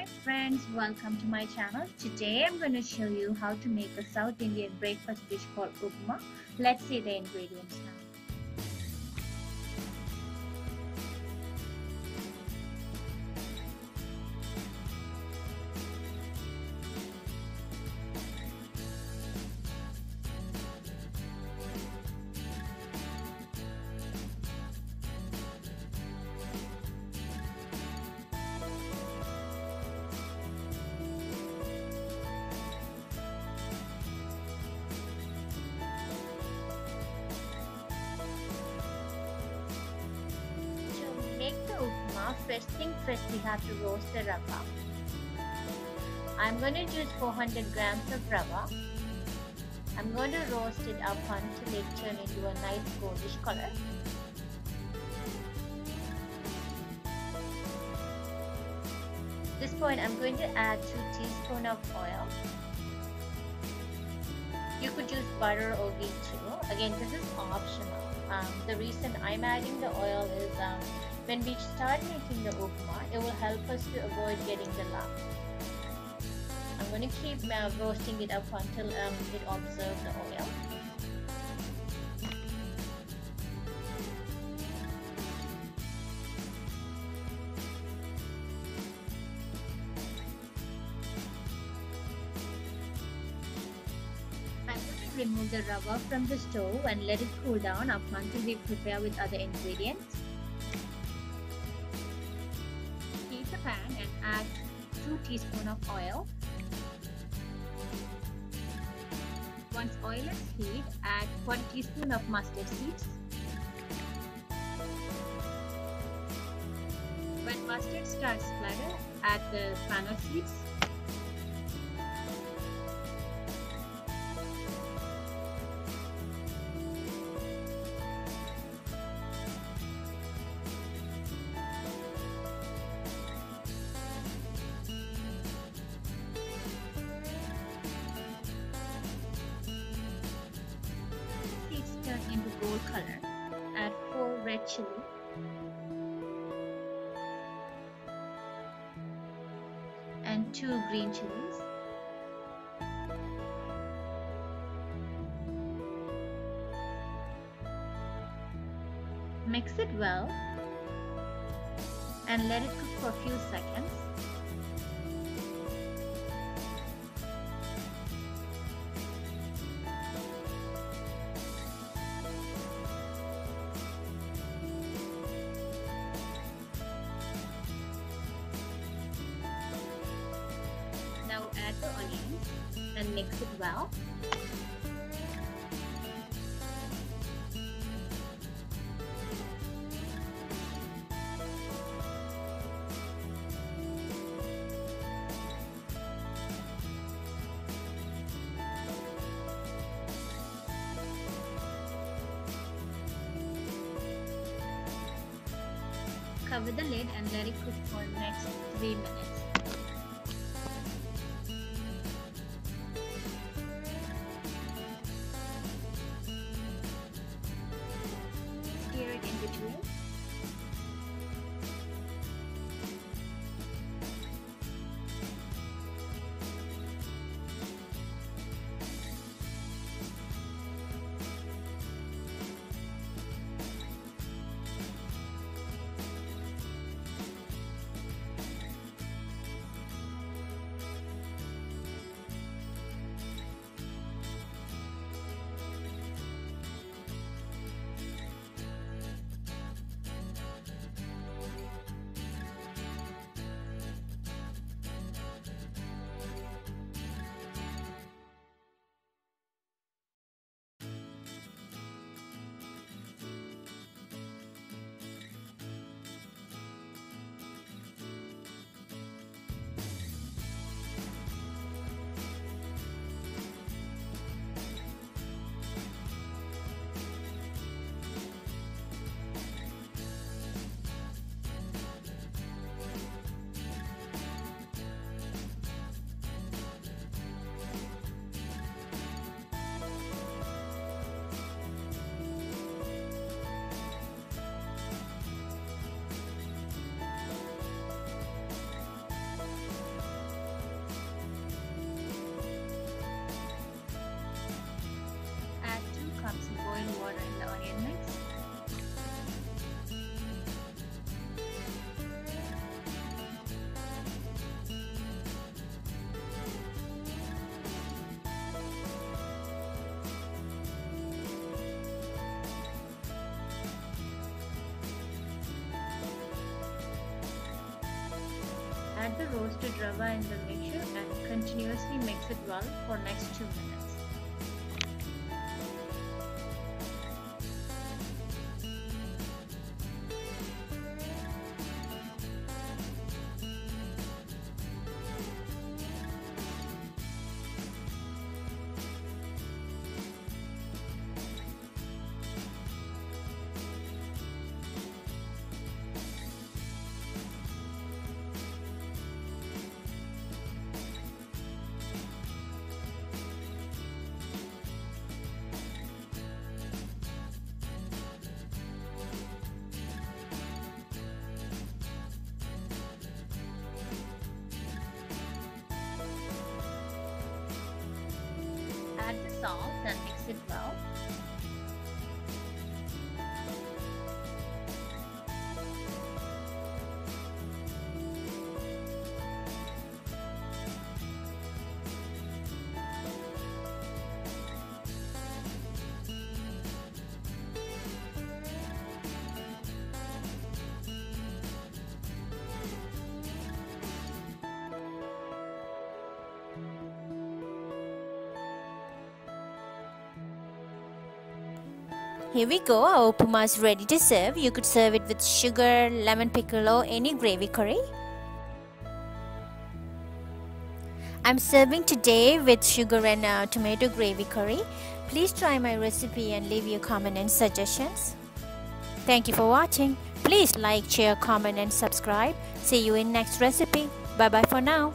Hi friends, welcome to my channel. Today I'm going to show you how to make a South Indian breakfast dish called upma. Let's see the ingredients now. Upma, first thing first we have to roast the rava. I'm going to use 400 grams of rava. I'm going to roast it up until it turns into a nice goldish color. At this point I'm going to add 2 teaspoons of oil. You could use butter or ghee too. Again, this is optional. Um, the reason I'm adding the oil is um, when we start making the upma, it will help us to avoid getting the lump. I'm going to keep uh, roasting it up until um, it absorbs the oil. Remove the rava from the stove and let it cool down up until we prepare with other ingredients. Heat the pan and add 2 teaspoons of oil. Once oil is heated, add 1 teaspoon of mustard seeds. When mustard starts splatter, add the fennel seeds 4 red chili. And 2 green chilies. Mix it well and let it cook for a few seconds. The onions and mix it well. Cover the lid and let it cook for next 3 minutes. Add the roasted rava in the mixture and continuously mix it well for next 2 minutes. Salt and mix it well. Here we go, our upma is ready to serve. You could serve it with sugar, lemon pickle or any gravy curry. I'm serving today with sugar and uh, tomato gravy curry. Please try my recipe and leave your comment and suggestions. Thank you for watching. Please like, share, comment and subscribe. See you in next recipe. Bye bye for now.